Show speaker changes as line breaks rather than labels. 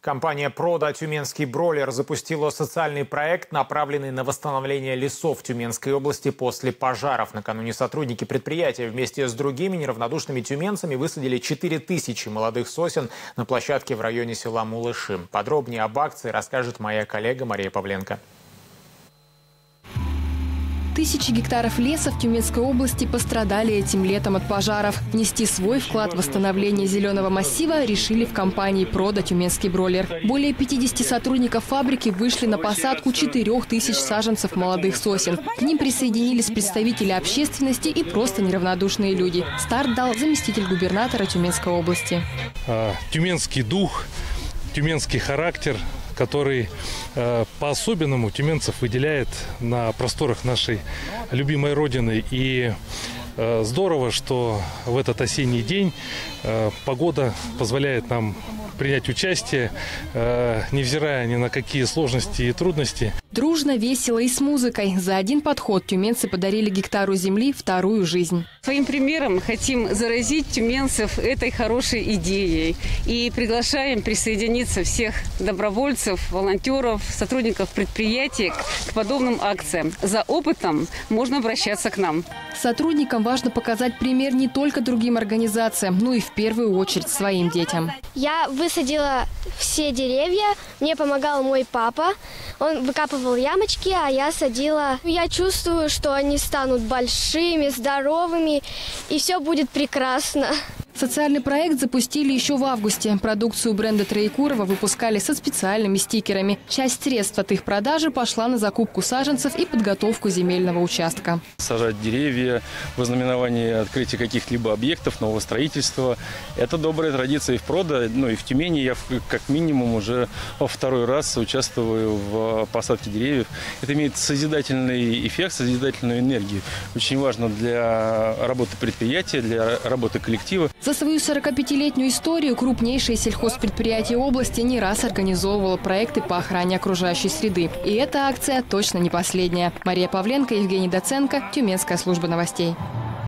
Компания «Прода» «Тюменский бройлер» запустила социальный проект, направленный на восстановление лесов Тюменской области после пожаров. Накануне сотрудники предприятия вместе с другими неравнодушными тюменцами высадили 4000 молодых сосен на площадке в районе села Мулыши. Подробнее об акции расскажет моя коллега Мария Павленко.
Тысячи гектаров леса в Тюменской области пострадали этим летом от пожаров. Нести свой вклад в восстановление зеленого массива решили в компании «Прода Тюменский бройлер». Более 50 сотрудников фабрики вышли на посадку 4000 саженцев молодых сосен. К ним присоединились представители общественности и просто неравнодушные люди. Старт дал заместитель губернатора Тюменской области.
А, тюменский дух, тюменский характер – который э, по-особенному тюменцев выделяет на просторах нашей любимой Родины. И э, здорово, что в этот осенний день э, погода позволяет нам принять участие, невзирая ни на какие сложности и трудности.
Дружно, весело и с музыкой. За один подход тюменцы подарили гектару земли вторую жизнь.
Своим примером хотим заразить тюменцев этой хорошей идеей. И приглашаем присоединиться всех добровольцев, волонтеров, сотрудников предприятий к подобным акциям. За опытом можно обращаться к нам.
Сотрудникам важно показать пример не только другим организациям, но и в первую очередь своим детям.
Я высадила все деревья, мне помогал мой папа. Он выкапывал ямочки, а я садила. Я чувствую, что они станут большими, здоровыми, и все будет прекрасно.
Социальный проект запустили еще в августе. Продукцию бренда Троекурова выпускали со специальными стикерами. Часть средств от их продажи пошла на закупку саженцев и подготовку земельного участка.
Сажать деревья в ознаменовании открытия каких-либо объектов, нового строительства – это добрая традиция и в Прода, ну и в Тюмени. Я как минимум уже во второй раз участвую в посадке деревьев. Это имеет созидательный эффект, созидательную энергию. Очень важно для работы предприятия, для работы коллектива.
За свою 45-летнюю историю крупнейшее сельхозпредприятие области не раз организовывало проекты по охране окружающей среды. И эта акция точно не последняя. Мария Павленко, Евгений Доценко, Тюменская служба новостей.